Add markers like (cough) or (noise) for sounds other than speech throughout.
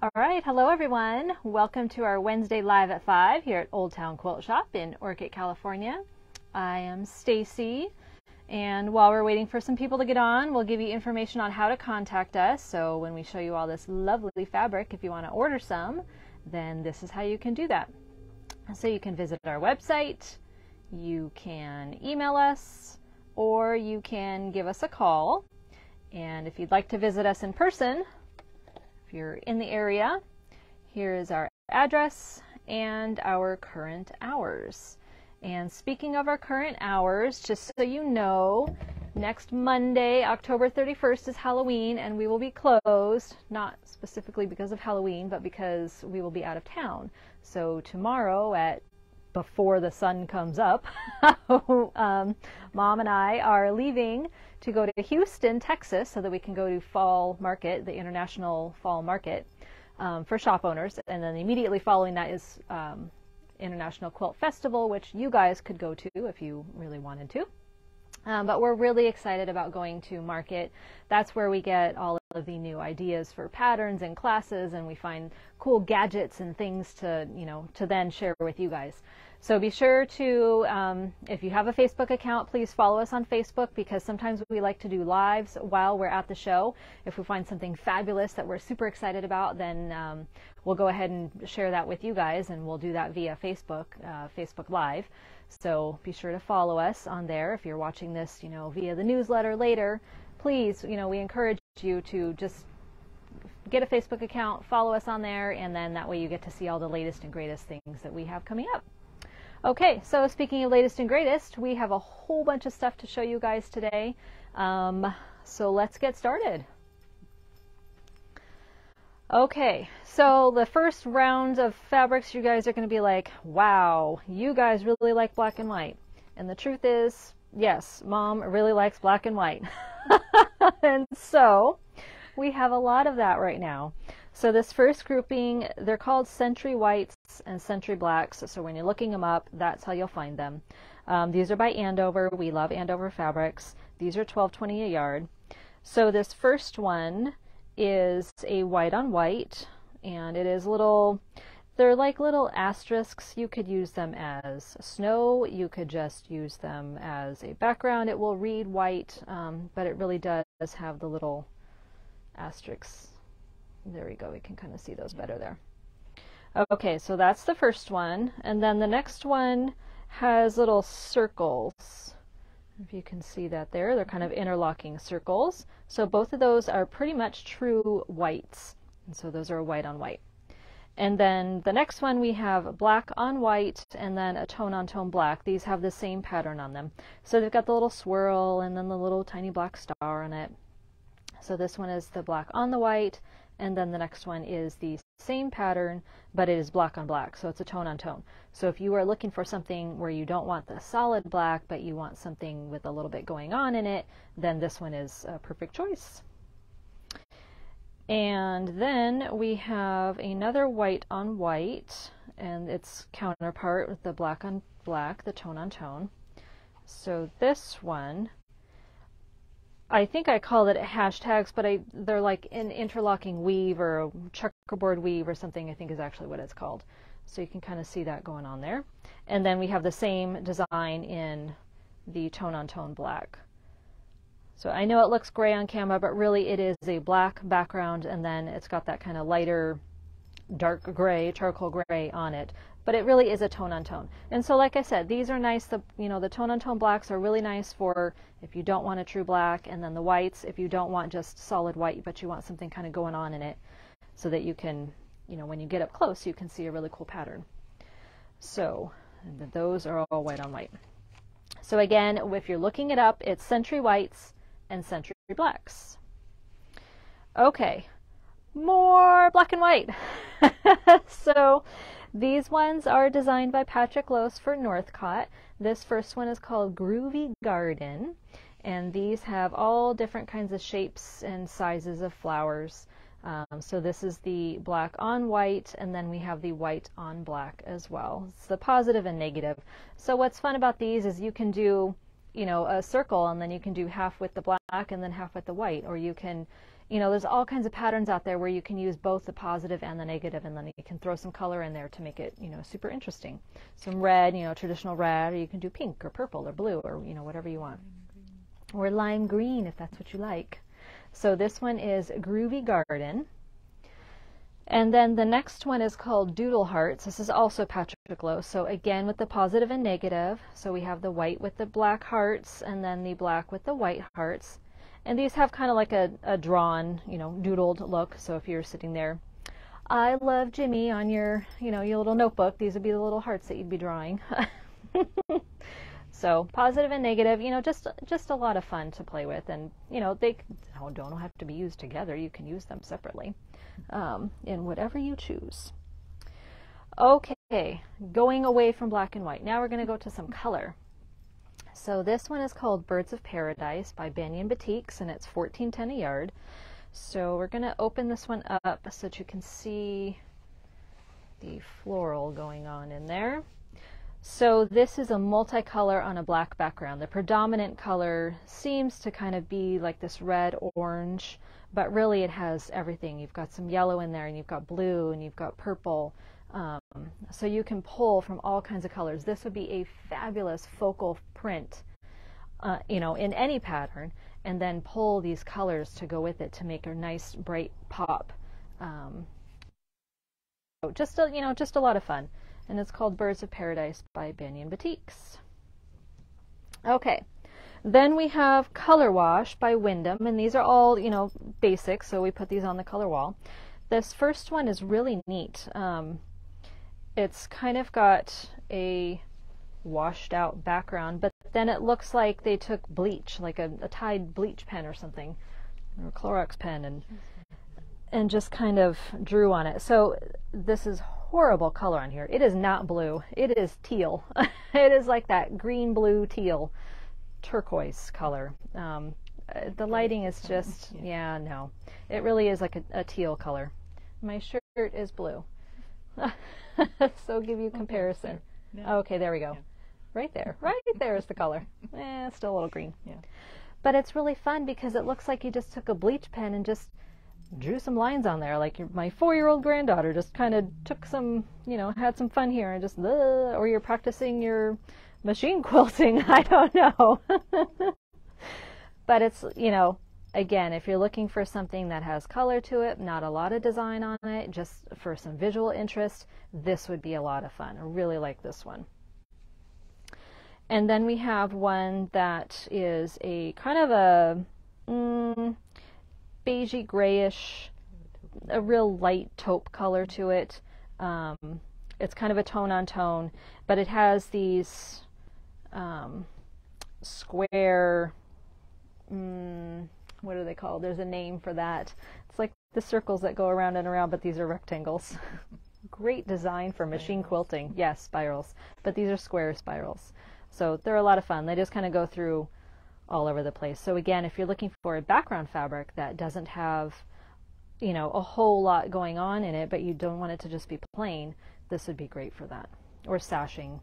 All right, hello everyone. Welcome to our Wednesday Live at 5 here at Old Town Quilt Shop in Orcutt, California. I am Stacy, and while we're waiting for some people to get on, we'll give you information on how to contact us. So when we show you all this lovely fabric, if you want to order some, then this is how you can do that. So you can visit our website, you can email us, or you can give us a call. And if you'd like to visit us in person, if you're in the area, here is our address and our current hours. And speaking of our current hours, just so you know, next Monday, October 31st is Halloween and we will be closed, not specifically because of Halloween, but because we will be out of town. So tomorrow at before the sun comes up, (laughs) um, mom and I are leaving to go to Houston, Texas, so that we can go to Fall Market, the International Fall Market, um, for shop owners. And then immediately following that is um, International Quilt Festival, which you guys could go to if you really wanted to. Um, but we're really excited about going to market. That's where we get all of the new ideas for patterns and classes, and we find cool gadgets and things to, you know, to then share with you guys. So be sure to, um, if you have a Facebook account, please follow us on Facebook because sometimes we like to do lives while we're at the show. If we find something fabulous that we're super excited about, then um, we'll go ahead and share that with you guys, and we'll do that via Facebook, uh, Facebook Live. So be sure to follow us on there. If you're watching this, you know, via the newsletter later, please, you know, we encourage you to just get a Facebook account, follow us on there, and then that way you get to see all the latest and greatest things that we have coming up. Okay, so speaking of latest and greatest, we have a whole bunch of stuff to show you guys today. Um, so let's get started. Okay, so the first round of fabrics, you guys are going to be like, wow, you guys really like black and white. And the truth is, yes, mom really likes black and white. (laughs) and so we have a lot of that right now. So this first grouping, they're called Century And Century Blacks. So when you're looking them up, that's how you'll find them. Um, these are by Andover. We love Andover fabrics. These are 12.20 a yard. So this first one is a white on white, and it is little. They're like little asterisks. You could use them as snow. You could just use them as a background. It will read white, um, but it really does have the little asterisks there we go. We can kind of see those better there. Okay, so that's the first one. And then the next one has little circles. If you can see that there, they're kind of interlocking circles. So both of those are pretty much true whites. And so those are white on white. And then the next one we have black on white and then a tone on tone black. These have the same pattern on them. So they've got the little swirl and then the little tiny black star on it. So this one is the black on the white and then the next one is the same pattern, but it is black on black, so it's a tone on tone. So if you are looking for something where you don't want the solid black, but you want something with a little bit going on in it, then this one is a perfect choice. And then we have another white on white, and its counterpart with the black on black, the tone on tone. So this one I think I called it hashtags, but I they're like an interlocking weave or a checkerboard weave or something. I think is actually what it's called. So you can kind of see that going on there. And then we have the same design in the tone on tone black. So I know it looks gray on camera, but really it is a black background and then it's got that kind of lighter dark gray, charcoal gray on it but it really is a tone on tone. And so, like I said, these are nice. The you know the tone on tone blacks are really nice for if you don't want a true black, and then the whites if you don't want just solid white, but you want something kind of going on in it, so that you can you know when you get up close, you can see a really cool pattern. So those are all white on white. So again, if you're looking it up, it's Century Whites and Century Blacks. Okay, more black and white. (laughs) so these ones are designed by Patrick Lose for Northcott. This first one is called Groovy Garden, and these have all different kinds of shapes and sizes of flowers. Um, so this is the black on white, and then we have the white on black as well. It's the positive and negative. So what's fun about these is you can do, you know, a circle, and then you can do half with the black and then half with the white, or you can you know, there's all kinds of patterns out there where you can use both the positive and the negative, and then you can throw some color in there to make it, you know, super interesting. Some red, you know, traditional red, or you can do pink or purple or blue or, you know, whatever you want. Or lime green if that's what you like. So this one is Groovy Garden. And then the next one is called Doodle Hearts. This is also Patrick Lose. So again with the positive and negative. So we have the white with the black hearts and then the black with the white hearts. And these have kind of like a, a drawn, you know, doodled look. So if you're sitting there, I love Jimmy on your, you know, your little notebook, these would be the little hearts that you'd be drawing. (laughs) so positive and negative, you know, just just a lot of fun to play with, and you know, they don't have to be used together. You can use them separately um, in whatever you choose. Okay, going away from black and white. Now we're going to go to some color. So this one is called Birds of Paradise by Banyan Batiks, and it's 14.10 a yard. So we're going to open this one up so that you can see the floral going on in there. So this is a multicolor on a black background. The predominant color seems to kind of be like this red orange, but really it has everything. You've got some yellow in there, and you've got blue, and you've got purple. Um, so you can pull from all kinds of colors. This would be a fabulous focal print, uh, you know, in any pattern, and then pull these colors to go with it to make a nice bright pop. Um, so just a, you know, just a lot of fun. And it's called Birds of Paradise by Banyan Batiks. Okay. Then we have Color Wash by Windham, and these are all, you know, basic, so we put these on the color wall. This first one is really neat. Um, it's kind of got a washed out background, but then it looks like they took bleach, like a, a Tide bleach pen or something, or Clorox pen, and and just kind of drew on it. So this is horrible color on here. It is not blue. It is teal. (laughs) it is like that green, blue, teal turquoise color. Um, the lighting is just, yeah, no. It really is like a, a teal color. My shirt is blue. (laughs) so give you comparison. Okay, there we go. Right there. Right there is the color. (laughs) Eh, still a little green. Yeah. But it's really fun because it looks like you just took a bleach pen and just drew some lines on there. Like your, my four-year-old granddaughter just kind of took some, you know, had some fun here and just, uh, or you're practicing your machine (laughs) quilting. I don't know. but it's, you know, again, if you're looking for something that has color to it, not a lot of design on it, just for some visual interest, this would be a lot of fun. I really like this one. And then we have one that is a kind of a mm, beigey grayish, a real light taupe color to it. Um, it's kind of a tone on tone, but it has these um, square. Mm, what are they called? There's a name for that. It's like the circles that go around and around, but these are rectangles. (laughs) Great design for machine quilting. Yes, spirals. But these are square spirals. So they're a lot of fun. They just kind of go through all over the place. So again, if you're looking for a background fabric that doesn't have, you know, a whole lot going on in it, but you don't want it to just be plain, this would be great for that. Or sashing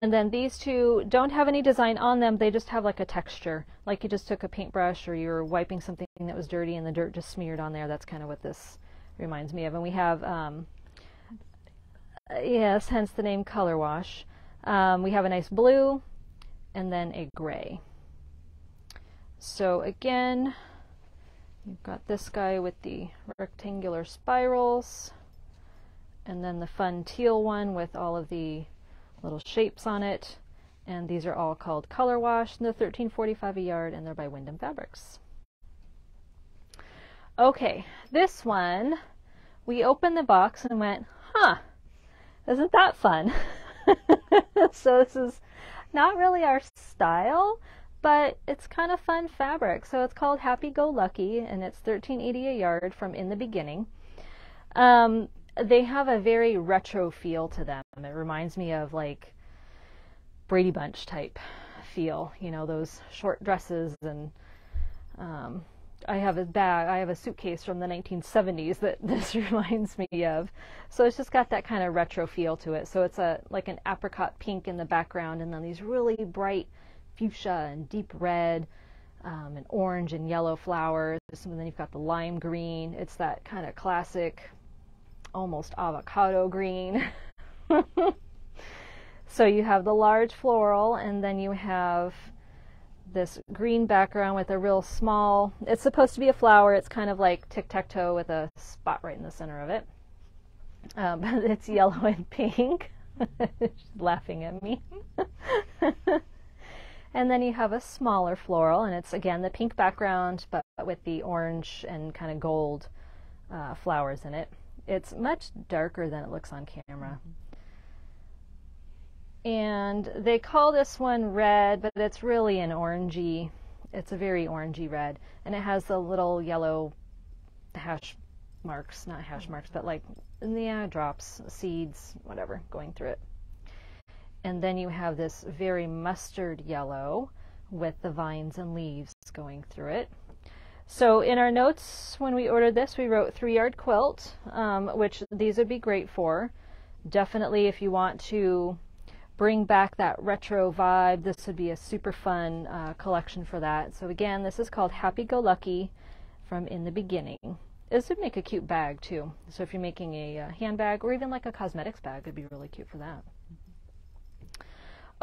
and then these two don't have any design on them, they just have like a texture. Like you just took a paintbrush or you're wiping something that was dirty and the dirt just smeared on there. That's kind of what this reminds me of. And we have, um, yes, hence the name Color Wash. Um, we have a nice blue and then a gray. So again, you've got this guy with the rectangular spirals and then the fun teal one with all of the little shapes on it. And these are all called Color Wash, and they're 13.45 a yard, and they're by Windham Fabrics. Okay, this one, we opened the box and went, huh, isn't that fun? (laughs) so this is not really our style, but it's kind of fun fabric. So it's called Happy Go Lucky, and it's 13.80 a yard from In the Beginning. Um, they have a very retro feel to them. It reminds me of like Brady Bunch type feel, you know, those short dresses and um, I have a bag, I have a suitcase from the 1970s that (laughs) this (laughs) reminds me of. So it's just got that kind of retro feel to it. So it's a like an apricot pink in the background and then these really bright fuchsia and deep red um, and orange and yellow flowers. And then you've got the lime green. It's that kind of classic, almost avocado green. (laughs) so you have the large floral, and then you have this green background with a real small, it's supposed to be a flower. It's kind of like tic-tac-toe with a spot right in the center of it. Um, (laughs) but it's yellow and pink. (laughs) She's laughing at me. and then you have a smaller floral, and it's again the pink background, but with the orange and kind of gold uh, flowers in it. It's much darker than it looks on camera. And they call this one red, but it's really an orangey, it's a very orangey red. And it has the little yellow hash marks, not hash marks, but like yeah, drops, seeds, whatever, going through it. And then you have this very mustard yellow with the vines and leaves going through it. So in our notes when we ordered this, we wrote three yard quilt, um, which these would be great for. Definitely if you want to bring back that retro vibe, this would be a super fun uh, collection for that. So again, this is called Happy Go Lucky from In the Beginning. This would make a cute bag too. So if you're making a uh, handbag or even like a cosmetics bag, it'd be really cute for that.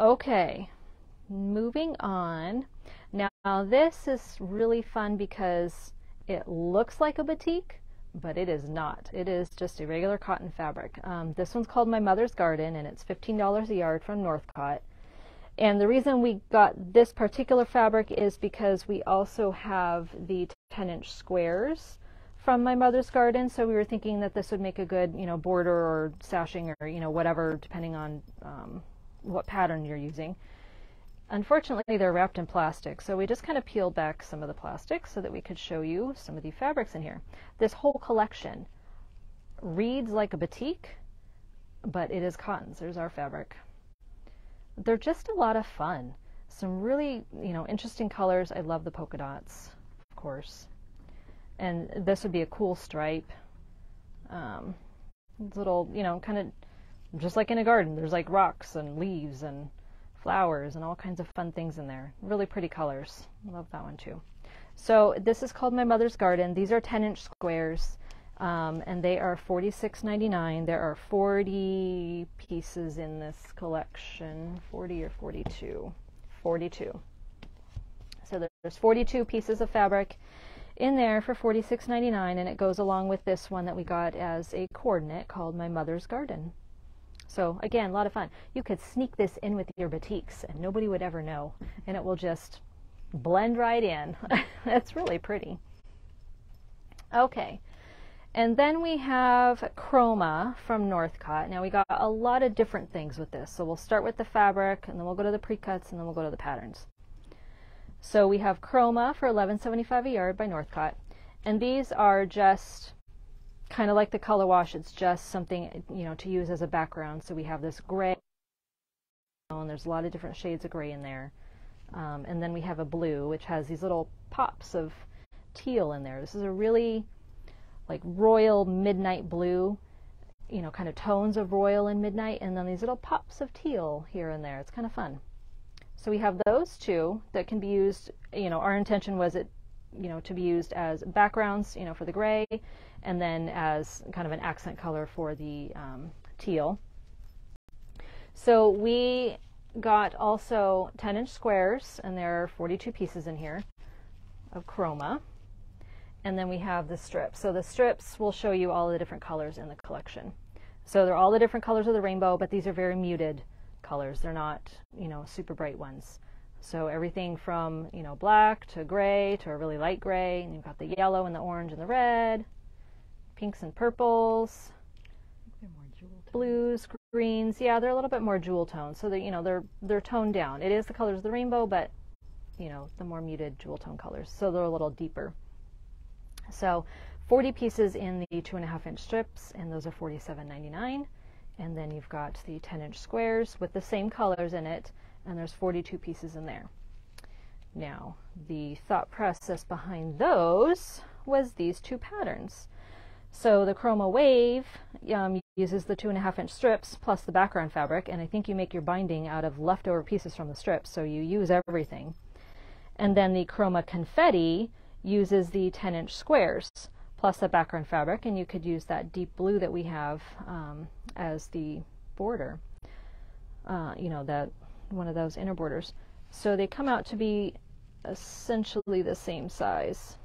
Okay, moving on. Now this is really fun because it looks like a batik, but it is not. It is just a regular cotton fabric. Um, this one's called My Mother's Garden and it's $15 a yard from Northcott. And the reason we got this particular fabric is because we also have the 10 inch squares from my mother's garden, so we were thinking that this would make a good, you know, border or sashing or you know whatever, depending on um, what pattern you're using. Unfortunately, they're wrapped in plastic, so we just kind of peeled back some of the plastic so that we could show you some of the fabrics in here. This whole collection reads like a batik, but it is cottons. There's our fabric. They're just a lot of fun. Some really, you know, interesting colors. I love the polka dots, of course and this would be a cool stripe. Um, little, you know, kind of just like in a garden. There's like rocks and leaves and flowers and all kinds of fun things in there. Really pretty colors. Love that one too. So this is called My Mother's Garden. These are 10 inch squares. Um, and they are $46.99. There are 40 pieces in this collection. 40 or 42? 42. So there's 42 pieces of fabric in there for $46.99 and it goes along with this one that we got as a coordinate called My Mother's Garden. So again, a lot of fun. You could sneak this in with your batiks and nobody would ever know and it will just blend right in. (laughs) That's really pretty. Okay. And then we have Chroma from Northcott. Now we got a lot of different things with this. So we'll start with the fabric and then we'll go to the pre-cuts and then we'll go to the patterns. So we have Chroma for 11.75 a yard by Northcott, and these are just kind of like the color wash. It's just something you know to use as a background. So we have this gray, and there's a lot of different shades of gray in there, um, and then we have a blue which has these little pops of teal in there. This is a really like royal midnight blue, you know, kind of tones of royal and midnight, and then these little pops of teal here and there. It's kind of fun. So we have those two that can be used, you know, our intention was it, you know, to be used as backgrounds, you know, for the gray, and then as kind of an accent color for the um, teal. So we got also 10 inch squares, and there are 42 pieces in here of chroma. And then we have the strips. So the strips will show you all the different colors in the collection. So they're all the different colors of the rainbow, but these are very muted colors. They're not, you know, super bright ones. So everything from, you know, black to gray to a really light gray, and you've got the yellow and the orange and the red, pinks and purples, blues, greens. Yeah, they're a little bit more jewel tones. So they, you know, they're they're toned down. It is the colors of the rainbow, but you know, the more muted jewel tone colors. So they're a little deeper. So 40 pieces in the two and a half inch strips, and those are $47.99. And then you've got the 10 inch squares with the same colors in it, and there's 42 pieces in there. Now, the thought process behind those was these two patterns. So the Chroma Wave um, uses the two and a half inch strips plus the background fabric, and I think you make your binding out of leftover pieces from the strips, so you use everything. And then the Chroma Confetti uses the 10 inch squares plus the background fabric, and you could use that deep blue that we have um, as the border. Uh, you know, that one of those inner borders. So they come out to be essentially the same size,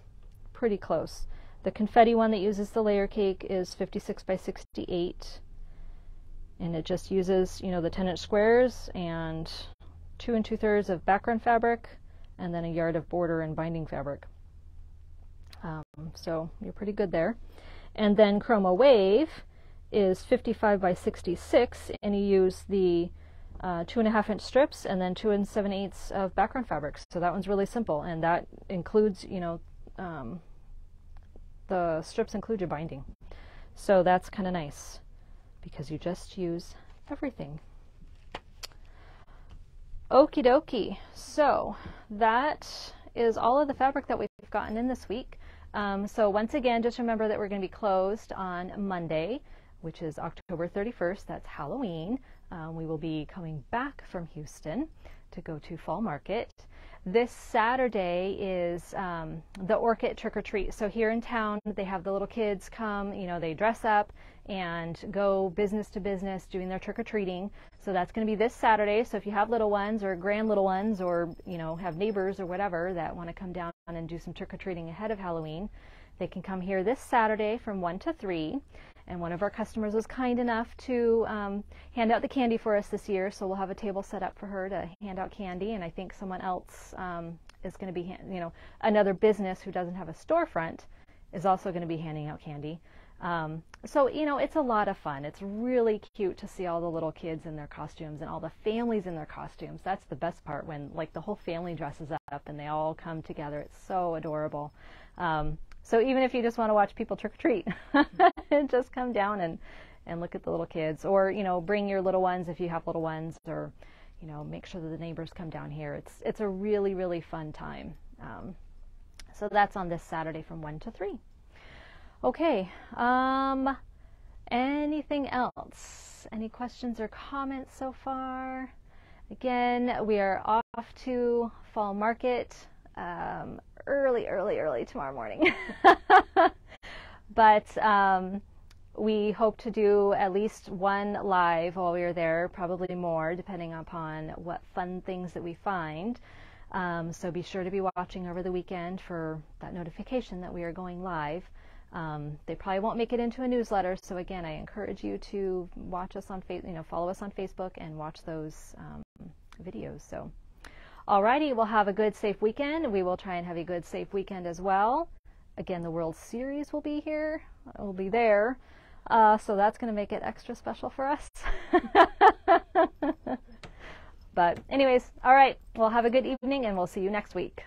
pretty close. The confetti one that uses the layer cake is 56 by 68, and it just uses, you know, the 10 inch squares and two and two thirds of background fabric, and then a yard of border and binding fabric. Um, so you're pretty good there. And then Chroma Wave is 55 by 66, and you use the uh, two and a half inch strips and then two and seven eighths of background fabric. So that one's really simple, and that includes, you know, um, the strips include your binding. So that's kind of nice because you just use everything. Okie dokie. So that is all of the fabric that we've gotten in this week. Um, so once again, just remember that we're going to be closed on Monday, which is October 31st. That's Halloween. Um, we will be coming back from Houston to go to Fall Market. This Saturday is um, the Orcutt Trick or Treat. So here in town, they have the little kids come, you know, they dress up and go business to business doing their trick or treating. So that's going to be this Saturday. So if you have little ones or grand little ones or, you know, have neighbors or whatever that want to come down and do some trick or treating ahead of Halloween, they can come here this Saturday from 1 to 3. And one of our customers was kind enough to um, hand out the candy for us this year, so we'll have a table set up for her to hand out candy. And I think someone else um, is going to be, you know, another business who doesn't have a storefront is also going to be handing out candy. Um, so, you know, it's a lot of fun. It's really cute to see all the little kids in their costumes and all the families in their costumes. That's the best part when, like, the whole family dresses up and they all come together. It's so adorable. Um, so even if you just want to watch people trick or treat, (laughs) just come down and, and look at the little kids, or you know, bring your little ones if you have little ones, or you know, make sure that the neighbors come down here. It's it's a really really fun time. Um, so that's on this Saturday from one to three. Okay. Um, anything else? Any questions or comments so far? Again, we are off to Fall Market um, early, early, early tomorrow morning. (laughs) but um, we hope to do at least one live while we are there, probably more, depending upon what fun things that we find. Um, so be sure to be watching over the weekend for that notification that we are going live. Um, they probably won't make it into a newsletter, so again, I encourage you to watch us on, fa- you know, follow us on Facebook and watch those um, videos. So. Alrighty, we'll have a good, safe weekend. We will try and have a good, safe weekend as well. Again, the World Series will be here. We'll be there. Uh, so that's going to make it extra special for us. (laughs) but anyways, all right. Well, have a good evening and we'll see you next week.